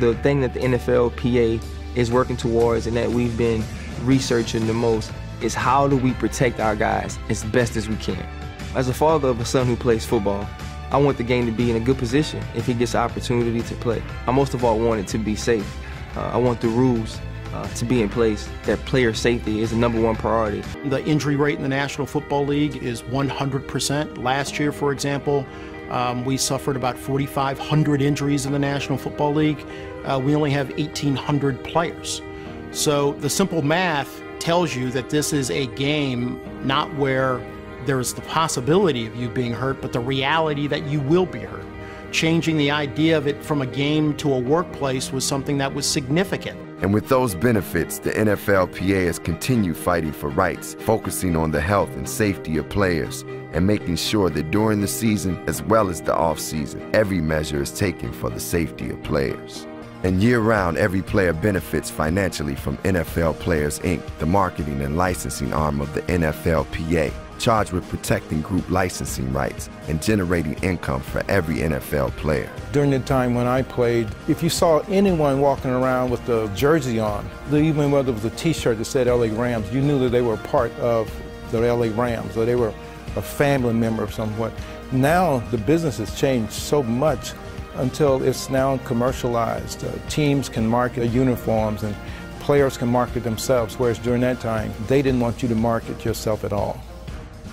The thing that the NFLPA is working towards and that we've been researching the most is how do we protect our guys as best as we can. As a father of a son who plays football, I want the game to be in a good position if he gets the opportunity to play. I most of all want it to be safe. Uh, I want the rules uh, to be in place, that player safety is the number one priority. The injury rate in the National Football League is 100%. Last year, for example, um, we suffered about 4,500 injuries in the National Football League. Uh, we only have 1,800 players. So the simple math tells you that this is a game not where there's the possibility of you being hurt, but the reality that you will be hurt. Changing the idea of it from a game to a workplace was something that was significant. And with those benefits, the NFLPA has continued fighting for rights, focusing on the health and safety of players, and making sure that during the season as well as the off-season, every measure is taken for the safety of players. And year-round, every player benefits financially from NFL Players Inc., the marketing and licensing arm of the NFLPA, charged with protecting group licensing rights and generating income for every NFL player. During the time when I played, if you saw anyone walking around with a jersey on, even whether it was a t-shirt that said LA Rams, you knew that they were part of the LA Rams, or they were a family member of somewhat. Now the business has changed so much until it's now commercialized. Uh, teams can market uniforms and players can market themselves, whereas during that time, they didn't want you to market yourself at all.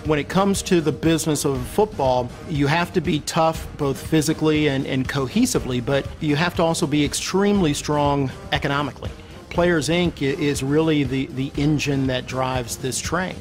When it comes to the business of football, you have to be tough both physically and, and cohesively, but you have to also be extremely strong economically. Players Inc. is really the, the engine that drives this train.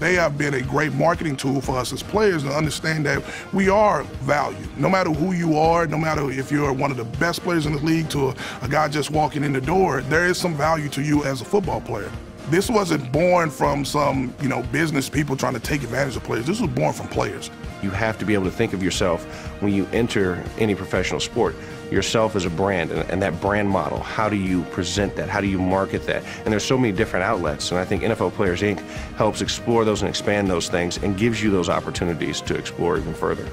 They have been a great marketing tool for us as players to understand that we are valued. No matter who you are, no matter if you're one of the best players in the league to a, a guy just walking in the door, there is some value to you as a football player. This wasn't born from some, you know, business people trying to take advantage of players. This was born from players. You have to be able to think of yourself when you enter any professional sport yourself as a brand and, and, that brand model. How do you present that? How do you market that? And there's so many different outlets, and I think NFL Players Inc. helps explore those and expand those things and gives you those opportunities to explore even further.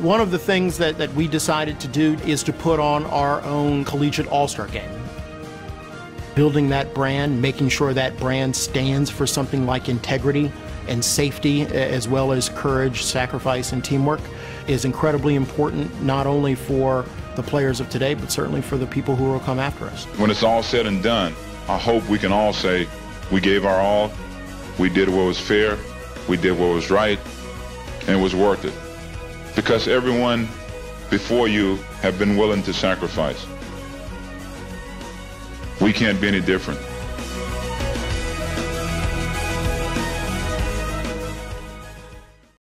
One of the things that, that we decided to do is to put on our own collegiate all-star game. Building that brand, making sure that brand stands for something like integrity and safety, as well as courage, sacrifice, and teamwork, is incredibly important not only for the players of today, but certainly for the people who will come after us. When it's all said and done, I hope we can all say we gave our all, we did what was fair, we did what was right, and it was worth it. Because everyone before you have been willing to sacrifice. We can't be any different.